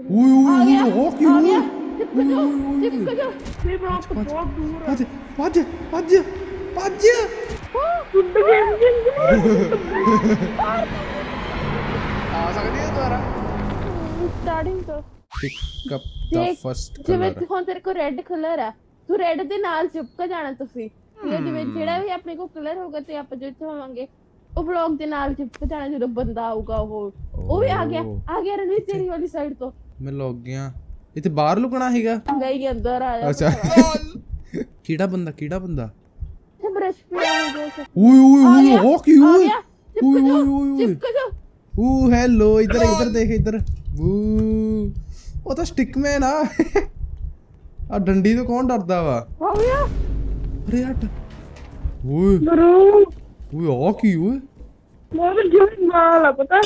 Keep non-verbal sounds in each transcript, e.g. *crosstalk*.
ਓਏ ਓਏ ਓਏ ਹੋ ਕੀ ਆ ਓਏ ਗਿਆ ਚਿਪਕ ਜਾ ਚਿਪਕ ਜਾ ਵੀ ਮੈਂ ਆਪ ਤੋਂ ਬਹੁਤ ਦੂਰ ਭੱਜ ਭੱਜ ਭੱਜ ਭੱਜ ਟੁੱਟ ਗਏ ਆ ਸਕਦੀ ਹੈ ਦੁਬਾਰਾ ਸਟਾਰਟਿੰਗ ਤੋਂ ਪਿਕ ਅਪ ਦਾ ਦੇਖ, ਫਸਟ ਜਿਵੇਂ ਕਲਰ ਹੁਣ ਤੇਰੇ ਕੋਲ ਰੈੱਡ ਕਲਰ ਆ ਤੂੰ ਰੈੱਡ ਦੇ ਨਾਲ ਚਿਪਕ ਜਾਣਾ ਤੁਸੀਂ ਠੀਕ ਹੈ ਜਿਵੇਂ ਜਿਹੜਾ ਵੀ ਆਪਣੇ ਕੋਲ ਕਲਰ ਹੋਗਾ ਤੇ ਆਪਾਂ ਜਿੱਥੇ ਹੋਵਾਂਗੇ ਉਹ ਬਲੌਗ ਦੇ ਨਾਲ ਚਿਪਕ ਜਾਣਾ ਜਦੋਂ ਬੰਦਾ ਆਊਗਾ ਉਹ ਉਹ ਵੀ ਆ ਗਿਆ ਓ। ਆ ਗਿਆ ਰਣਵੀਰ ਤੇਰੀ ਵਾਲੀ ਸਾਈਡ ਤੋਂ ਮੈਂ ਲੁੱਕ ਗਿਆ ਇੱਥੇ ਬਾਹਰ ਲੁਕਣਾ ਹੈਗਾ ਗਈ ਅੰਦਰ ਆ ਜਾ ਅੱਛਾ ਕਿਹੜਾ ਬੰਦਾ ਕਿਹੜਾ ਬੰਦਾ ਤੇ ਬ੍ਰਸ਼ ਪਿਆ ਹੋ ਗਿਆ ਓਏ ਓਏ ਆ ਓਏ ਗਿਆ, ਹੋ ਕੀ ਆ ਓਏ ਗਿਆ ਓਏ ਚਿਪਕ ਜਾ ਓਏ ਓਏ ਓਏ ਚਿਪਕ ਜਾ ਓ ਹੈਲੋ ਇਧਰ ਇਧਰ ਦੇਖ ਇਧਰ ਓ ਉਹ ਤਾਂ ਸਟਿਕਮੈਨ ਆ ਆ ਡੰਡੀ ਤੋਂ ਕੌਣ ਡਰਦਾ ਵਾ ਆ ਗਿਆ ਅਰੇ ਹਟ ਓਏ ਬਰੋ ਓਏ ਆ ਕੀ ਓਏ ਮੈਂ ਤਾਂ ਜਿਵੇਂ ਨਾਲ ਆ ਪਤਾ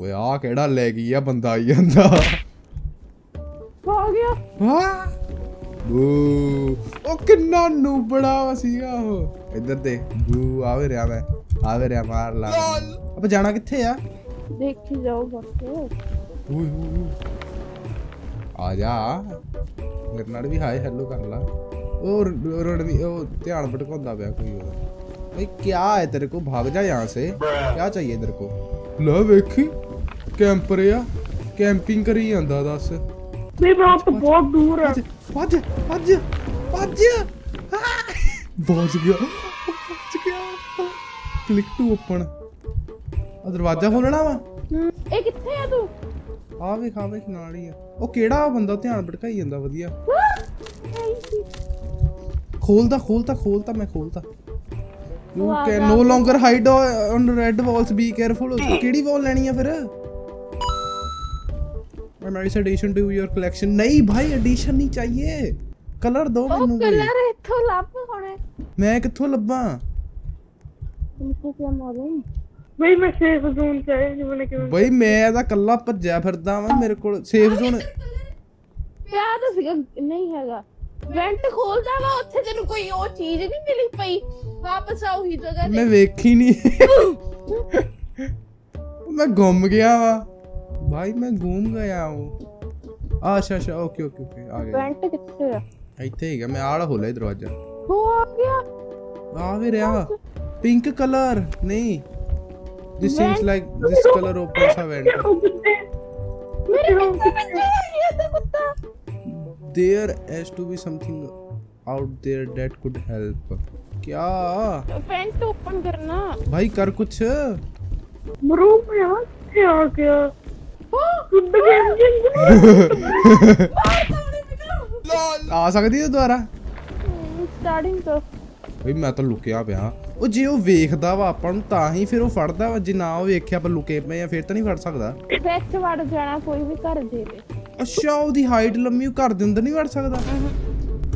ਓਏ ਆ ਕਿਹੜਾ ਲੈ ਗਈ ਆ ਬੰਦਾ ਆਈ ਜਾਂਦਾ ਆ ਗਿਆ ਹਾਂ ਬੂ ਉਹ ਕਿੰਨਾ ਨੂਬੜਾ ਸੀਗਾ ਉਹ ਇੱਧਰ ਦੇਖ ਬੂ ਆਵੇ ਰਿਆ ਮੈਂ ਆਵੇ ਰਿਆ ਮਾਰ ਲਾ ਆਪਾਂ ਜਾਣਾ ਕਿੱਥੇ ਆ ਦੇਖੀ ਜਾਊਗਾ ਓਏ ਓਏ ਓਏ। ਆ ਜਾ ਮੇਰੇ ਨਾਲ ਵੀ ਹਾਏ ਹੈਲੋ ਕਰ ਲਾ ਉਹ ਰ- ਰਣਵੀ ਉਹ ਧਿਆਨ ਭਟਕਾਉਂਦਾ ਪਿਆ ਕੋਈ ਉਹਦਾ भाई क्या है तेरे को भाग जा यहाँ से क्या चाहिए तेरे को ला वेखी ਕੈਂਪਰ ਆ ਕੈਂਪਿੰਗ ਕਰੀ ਜਾਂਦਾ ਦੱਸ। ਵੀ ਮੈਂ ਤਾਂ ਬਹੁਤ ਦੂਰ ਆ। ਭੱਜ ਭੱਜ ਭੱਜ ਬਚ ਗਿਆ। ਬਚ ਗਿਆ। ਕਲਿੱਕ ਟੂ ਓਪਨ ਆ ਦਰਵਾਜ਼ਾ ਖੋਲਣਾ ਵਾ? ਇਹ ਕਿੱਥੇ ਆ ਤੂੰ? ਆ ਵੇਖ ਆ ਵੇਖ ਨਾਲ ਹੀ ਆ। ਉਹ ਕਿਹੜਾ ਬੰਦਾ? ਧਿਆਨ ਭਟਕਾਈ ਜਾਂਦਾ ਵਧੀਆ। ਖੋਲਦਾ ਖੋਲਦਾ ਖੋਲਦਾ ਮੈਂ ਖੋਲਦਾ। You can no longer hide on red walls be careful ਕਿਹੜੀ ਵਾਲ ਲੈਣੀ ਆ ਫਿਰ? memory addition to your collection ਨਹੀਂ ਭਾਈ ਐਡੀਸ਼ਨ ਨਹੀਂ ਚਾਹੀਏ ਕਲਰ ਦੋ ਉਹ ਮੈਨੂੰ ਕੋਈ ਕਲਰ ਇੱਥੋਂ ਲੱਭ ਹੋਣੇ ਮੈਂ ਕਿੱਥੋਂ ਲੱਭਾਂ ਤੁਮਕੋ ਕੀ ਮਾਲੂਮ ਬਈ ਮੈਂ ਸੇਫ ਜ਼ੋਨ ਚ ਆਇਆ ਜਿਵੇਂ ਕਿ ਬਈ ਮੈਂ ਤਾਂ ਕੱਲਾ ਭੱਜਿਆ ਫਿਰਦਾ ਵਾਂ ਮੇਰੇ ਕੋਲ ਸੇਫ ਜ਼ੋਨ ਪਿਆ ਤਾਂ ਸੀਗਾ ਨਹੀਂ ਹੈਗਾ ਵੈਂਟ ਖੋਲਦਾ ਵਾ ਉੱਥੇ ਤੈਨੂੰ ਕੋਈ ਉਹ ਚੀਜ਼ ਨਹੀਂ ਮਿਲੀ ਪਈ ਵਾਪਸ ਆਉ ਹੀ ਜਗ੍ਹਾ ਮੈਂ ਤੇ ਵੇਖੀ ਨਹੀਂ ਮੈਂ ਗੁੰਮ ਗਿਆ ਵਾ ਭਾਈ ਮੈਂ ਗੁੰਮ ਗਿਆ ਹੂੰ ਅੱਛਾ ਅੱਛਾ ਓਕੇ ਓਕੇ ਓਕੇ ਆ ਗਿਆ ਵੈਂਟ ਕਿੱਥੇ ਆ ਇੱਥੇ ਹੈਗਾ ਮੈਂ ਆੜਾ ਖੋਲਿਆ ਦਰਵਾਜ਼ਾ ਉਹ ਆ ਗਿਆ ਆ ਵੀ ਰਿਹਾ ਪਿੰਕ ਕਲਰ ਨਹੀਂ this seems like this colour opens a vent ਉਹ ਕਿੱਥੇ ਮੇਰੇ ਪਿੱਛੇ ਪਿੱਛੇ ਇਹ ਤਾਂ ਕੁੱਤਾ there has to be something out there that could help क्या ਵੈਂਟ ਓਪਨ ਕਰਨਾ भाई कर कुछ ਬਰੋ ਮੈਂ ਆ ਕਿੱਥੇ आ सकदी है दोबारा ਸਟਾਰਟਿੰਗ ਤੋਂ ਬਈ ਮੈਂ ਤਾਂ ਲੁਕਿਆ ਪਿਆ ਉਹ ਜੇ ਉਹ ਵੇਖਦਾ ਵਾ ਆਪਾਂ ਨੂੰ ਤਾਂ ਹੀ ਫਿਰ ਉਹ ਫੜਦਾ ਵਾ ਜੇ ਨਾ ਉਹ ਵੇਖਿਆ ਆਪਾਂ ਲੁਕੇ ਪਏ ਆ ਫਿਰ ਤਾਂ ਨਹੀਂ ਫੜ ਸਕਦਾ ਵਿੱਚ ਵੜ ਜਾਣਾ ਕੋਈ ਵੀ ਘਰ ਦੇ ਦੇ ਅੱਛਾ ਉਹਦੀ ਹਾਈਟ ਲੰਮੀ ਉਹ ਘਰ ਦੇ ਅੰਦਰ ਨਹੀਂ ਵੜ ਸਕਦਾ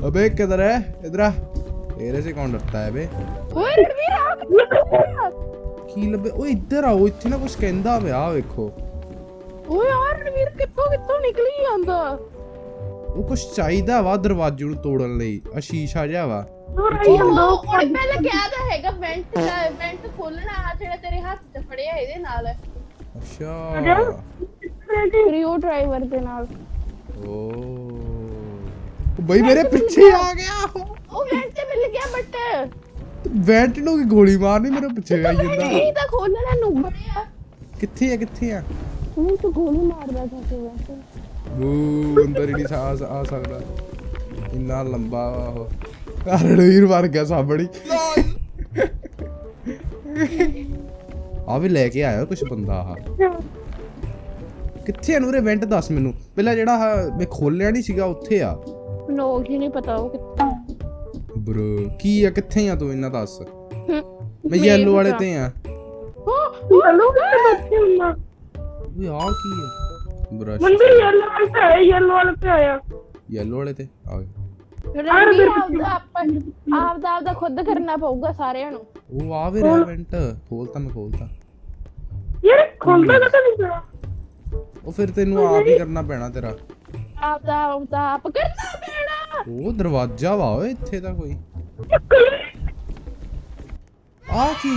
ਅਬੇ ਕਿਧਰ ਹੈ ਇਧਰ ਆ ਇਹਦੇ ਸੇ ਕੌਣ ਡਰਤਾ ਹੈ ਬੇ ਓਏ ਰਣਵੀਰ ਆ ਕਿੱਥੇ ਆ? ਕੀ ਲੱਭੇ ਉਹ ਇੱਧਰ ਆਓ ਇੱਥੇ ਨਾ ਕੁਝ ਕਹਿੰਦਾ ਪਿਆ ਆਹ ਵੇਖੋ ਓਏ ਆ ਰਣਵੀਰ ਕਿੱਥੋਂ ਕਿੱਥੋਂ ਨਿਕਲੀ ਜਾਂਦਾ? ਉਹ ਕੁਝ ਚਾਹੀਦਾ ਵਾ ਦਰਵਾਜ਼ੇ ਨੂੰ ਤੋੜਨ ਲਈ ਆ ਸ਼ੀਸ਼ਾ ਜਿਹਾ ਵਾ। ਦੂਰ ਆਈ ਉਹ ਹੁੰਦਾ ਉਹਨੇ ਪਹਿਲਾਂ ਕਿਹਾ ਤਾਂ ਹੈਗਾ ਵੈਂਟ ਦਾ ਵੈਂਟ ਖੋਲਣਾ ਆ ਜਿਹੜਾ ਤੇਰੇ ਹੱਥ 'ਚ ਫੜਿਆ ਇਹਦੇ ਨਾਲ। ਅੱਛਾ। ਰਿਓ ਡਰਾਈਵਰ ਦੇ ਨਾਲ। ਓ। ਉਹ ਬਈ ਮੇਰੇ ਪਿੱਛੇ ਆ ਗਿਆ ਉਹ। ਵੈਂਟ ਤੇ ਮਿਲ ਗਿਆ ਬਟ ਵੈਂਟ ਨੂੰ ਕੀ ਗੋਲੀ ਮਾਰਨੀ ਮੇਰੇ ਪਿੱਛੇ ਆਈ ਜਾਂਦਾ। ਨਹੀਂ ਤਾਂ ਖੋਲਣਾ ਨੂੰ ਬੜਿਆ ਕਿੱਥੇ ਆ ਕਿੱਥੇ ਆ? ਤੂੰ ਤਾਂ ਗੋਲੀ ਮਾਰਦਾ ਸੀ ਤੇ ਵੈਸੇ ਉਹ ਅੰਦਰ ਹੀ ਨਹੀਂ ਸਾ ਆ ਆ ਸਕਦਾ ਇੰਨਾ ਲੰਬਾ ਵਾ ਉਹ ਰਣਵੀਰ ਵਰ ਗਿਆ ਸਾਬੜੀ ਆ ਵੀ ਲੈ ਕੇ ਆਇਆ ਕੁਛ ਬੰਦਾ ਆ ਕਿੱਥੇ ਨੂਰੇ ਵੈਂਟ ਦੱਸ ਮੈਨੂੰ ਪਹਿਲਾਂ ਜਿਹੜਾ ਮੈਂ ਖੋਲਿਆ ਨਹੀਂ ਸੀਗਾ ਉੱਥੇ ਆ ਨੋ ਹੀ ਨਹੀਂ ਪਤਾ ਉਹ ਕਿੱਥੇ ਬ్రో ਕੀ ਆ ਕਿੱਥੇ ਆ ਤੂੰ ਇਹਨਾਂ ਦੱਸ ਮੈਂ ਯੈਲੋ ਵਾਲੇ ਤੇ ਆ ਯੈਲੋ ਕਿੱਥੇ ਬੱਚੇ ਹੁੰਦਾ ਓਏ ਆ ਕੀ ਆ ਬ੍ਰਸ਼ ਮੰਦਰ ਯੈਲੋ ਵਾਲੇ ਤੇ ਆਇਆ ਯੈਲੋ ਵਾਲੇ ਤੇ ਆਇਆ ਯੈਲੋ ਵਾਲੇ ਤੇ ਆ ਗਏ ਰਣਵੀਰ ਆਪਦਾ ਆਪਾਂ ਆਪਦਾ ਆਪਦਾ ਖੁਦ ਕਰਨਾ ਪਊਗਾ ਸਾਰਿਆਂ ਨੂੰ ਉਹ ਆ ਵੀ ਰਿਹਾ ਵੈਂਟ ਖੋਲਤਾ ਮੈਂ ਖੋਲਤਾ ਯਾਰ ਖੋਲਦਾ ਕਦੋਂ ਨਹੀਂ ਪਿਆ ਉਹ ਫਿਰ ਤੈਨੂੰ ਆਪ ਹੀ ਕਰਨਾ ਪੈਣਾ ਤੇਰਾ ਆਪਦਾ ਆਪਦਾ ਆਪ ਕਰਨਾ ਪੈਣਾ ਉਹ ਦਰਵਾਜ਼ਾ ਵਾ ਓਏ ਇੱਥੇ ਤਾਂ ਕੋਈ ਆ ਕੀ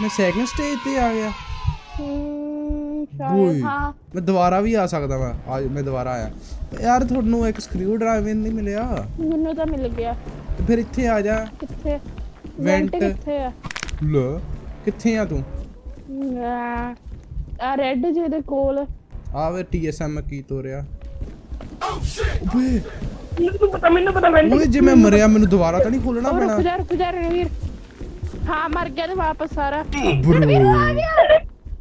ਮੈਂ ਸੈਕੰਡ ਸਟੇਜ ਤੇ ਆ ਗਿਆ ਹਮ, ਓਏ। ਮੈਂ ਦੁਬਾਰਾ ਵੀ ਆ ਸਕਦਾ ਮੈਂ ਅੱਜ ਮੈਂ ਦੁਬਾਰਾ ਆਇਆ। ਯਾਰ ਤੁਹਾਨੂੰ ਇੱਕ ਸਕਰੂ ਡਰਾਈਵਰ ਨਹੀਂ ਮਿਲਿਆ? ਮੈਨੂੰ ਤਾਂ ਮਿਲ ਗਿਆ। ਤੇ ਫਿਰ ਇੱਥੇ ਆ ਜਾ। ਕਿੱਥੇ। ਵੈਂਟ ਕਿੱਥੇ ਆ? ਲੈ ਕਿੱਥੇ ਆ ਤੂੰ? ਆ ਰੈੱਡ ਜਿਹਦੇ ਕੋਲ। ਆ ਵੇ ਟੀਐਸਐਮ ਕੀ ਤੋਰਿਆ? ਓਏ। ਮੈਨੂੰ ਪਤਾ ਮੈਨੂੰ ਪਤਾ ਮੈਂ ਓਏ ਜੇ ਮੈਂ ਮਰਿਆ ਮੈਨੂੰ ਦੁਬਾਰਾ ਤਾਂ ਨਹੀਂ ਖੋਲਣਾ ਪੈਣਾ। ਰੁਕ ਜਾ ਰੁਕ ਜਾ ਰਣਵੀਰ ਹਾਂ ਮਰ ਗਿਆ ਤੇ ਵਾਪਸ ਸਾਰਾ। ਕੋਲ ਆ ਵੇ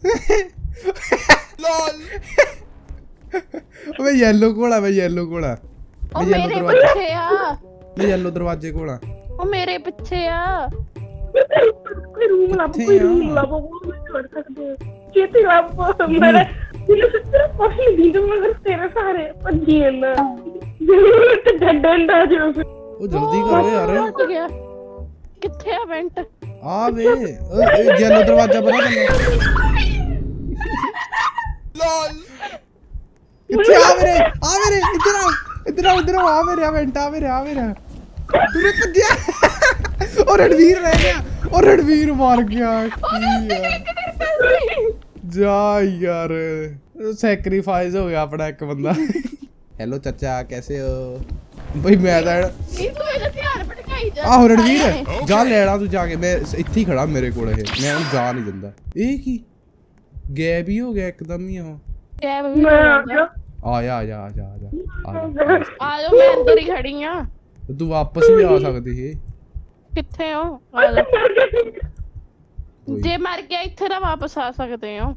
*laughs* लॉल अबे येलो कोड़ा मैं येलो कोड़ा ओ मेरे पीछे आ। मैं येलो दरवाजे कोड़ा ओ मेरे पीछे आ। कोई रूम लाभ कोई रूम लाभ वो मैं छोड़ सकते चेती लाभ मेरे दिल से तेरा पहले दिन तो मगर तेरे सारे पर दिए ना। ज़रूर तो डंडा जो ओ जल्दी करो यार। किथे आ वेंट आ वे। येलो दरवाज़ा बना ਦਰਵਾਜ਼ਾ ਬਣਾ ਤੈਨੂੰ ਇੱਥੇ ਆ ਮੇਰੇ ਆ ਮੇਰੇ ਇੱਧਰ ਆ ਇੱਧਰ ਆ ਇੱਧਰ ਆ ਆ ਮੇਰੇ ਆ ਮਿੰਟ ਆ ਮੇਰੇ ਆ ਮੇਰੇ ਤੂੰ ਭੱਜਿਆ ਉਹ ਰਣਵੀਰ ਰਹਿ ਗਿਆ ਉਹ ਰਣਵੀਰ ਮਰ ਗਿਆ ਕੀ ਆ ਜਾ ਯਾਰ ਸੈਕਰੀਫਾਈਸ ਹੋ ਗਿਆ ਆਪਣਾ ਇੱਕ ਬੰਦਾ ਹੈਲੋ ਚਾਚਾ ਕੈਸੇ ਹੋ ਬਈ ਮੈਂ ਤਾਂ ਇਹ ਤੂੰ ਇਹਦਾ ਧਿਆਨ ਭਟਕਾਈ ਜਾ ਆਹੋ ਰਣਵੀਰ ਜਾ ਲੈਣਾ ਤੂੰ ਜਾ ਕੇ ਮੈਂ ਸ- ਇੱਥੇ ਹੀ ਖੜਾ ਮੇਰੇ ਕੋਲ ਇਹ ਮੈਂ ਉਹਨੂੰ ਜਾ ਨਹੀਂ ਦਿੰਦਾ ਇਹ ਕੀ ਗੈਬ ਹੀ ਹੋ ਗਿਆ ਇੱਕਦਮ ਹੀ ਉਹ ਗੈਬ ਵੀ ਮੈਂ ਹੋ ਆ ਗਿਆ। ਗਿਆ ਆ ਜਾ ਆ ਜਾ ਆ ਜਾ ਆ ਜਾ ਆ ਜਾ ਆ ਜਾਓ ਮੈਂ ਅੰਦਰ ਹੀ ਖੜੀ ਆ ਤੇ ਤੂੰ ਵਾਪਸ ਵੀ ਆ ਸਕਦੀ ਸੀ ਕਿੱਥੇ ਹੋ ਆ ਜਾਓ ਕੋਈ। ਜੇ ਮਰ ਗਿਆ ਇੱਥੇ ਤਾਂ ਵਾਪਸ ਆ ਸਕਦੇ ਹੋ